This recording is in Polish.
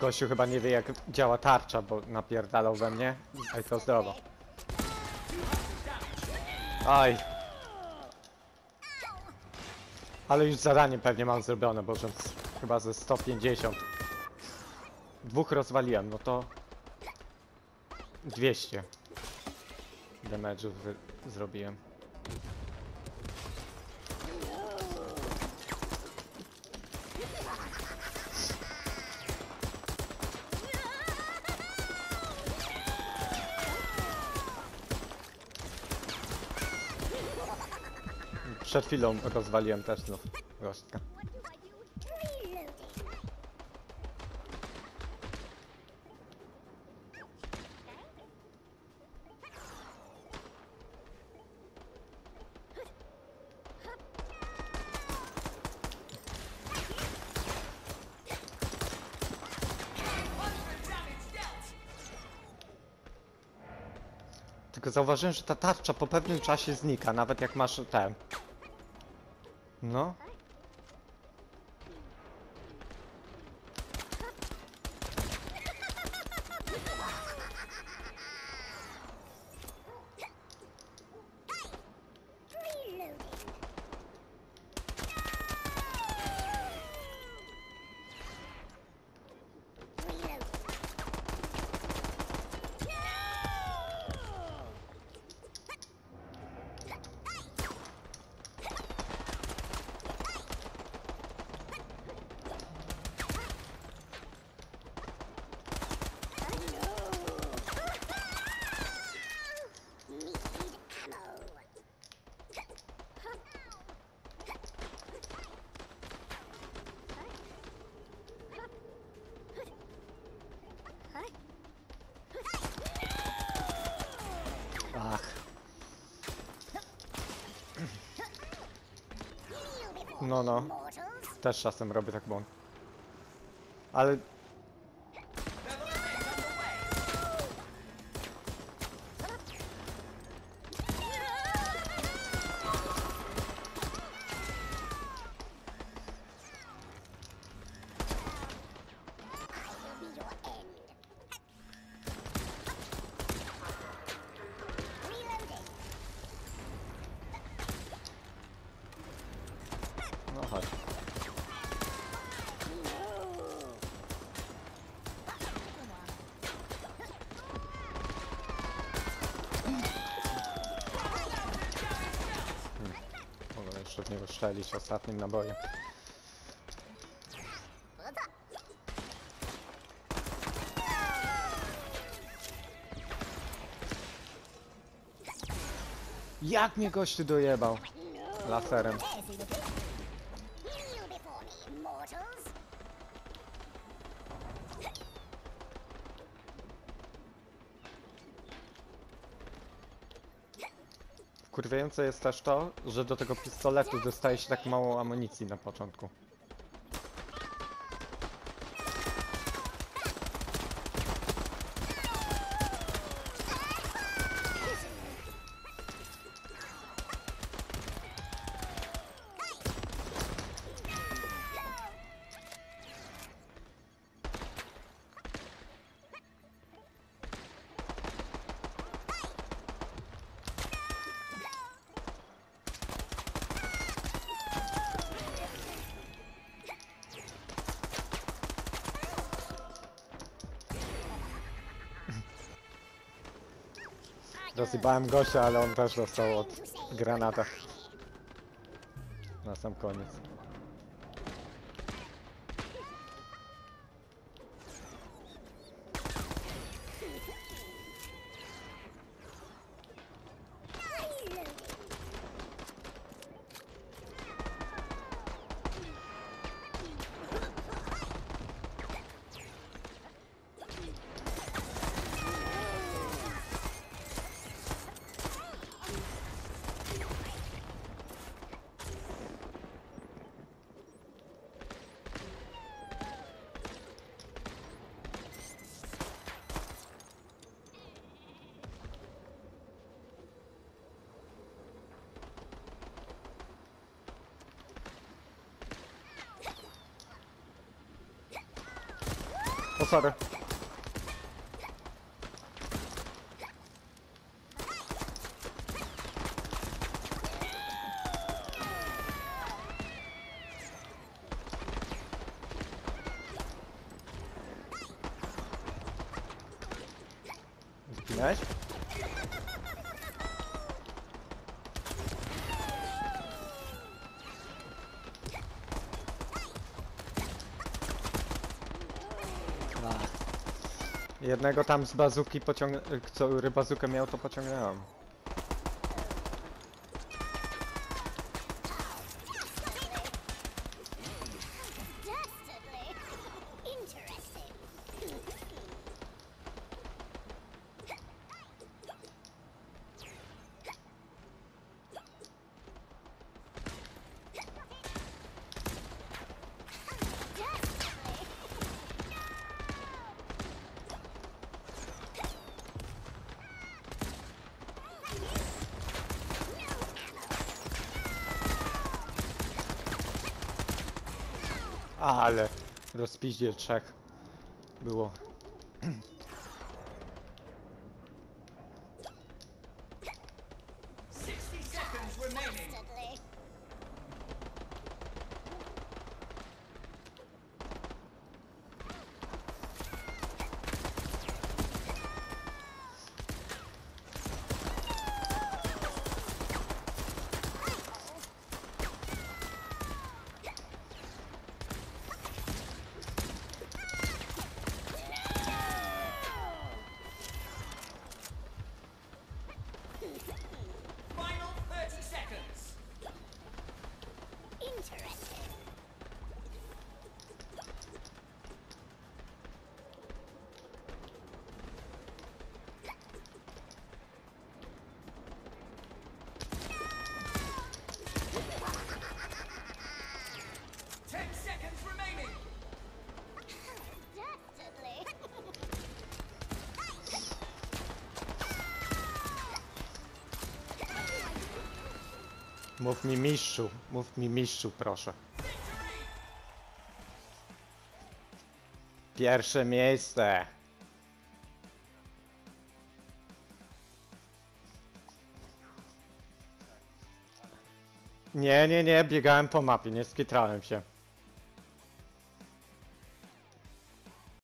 Gościu chyba nie wie jak działa tarcza, bo napierdalał we mnie. Ej, to zdrowo. Aj. Ale już zadanie pewnie mam zrobione, bo chyba ze 150. Dwóch rozwaliłem, no to 200 damage'ów zrobiłem. Przed chwilą rozwaliłem też znów gośćka. Tylko zauważyłem, że ta tarcza po pewnym czasie znika, nawet jak masz ten. No. No, no. Też czasem robię tak błąd. Ale... Chodź. Hmm. Mogę jeszcze w niego strzelić ostatnim nabojem. Jak mnie gościu dojebał? Laserem. Wkurwiające jest też to, że do tego pistoletu dostaje się tak mało amunicji na początku. Rozjebałem gościa, ale on też dostał od granata. Na sam koniec. One slider. Nice. Jednego tam z bazuki pociągnę... Który bazukę miał, to pociągnęłam. Ale rozpiździel trzech było. Mów mi mistrzu, mów mi mistrzu, proszę. Pierwsze miejsce. Nie, nie, nie, biegałem po mapie, nie skitrałem się.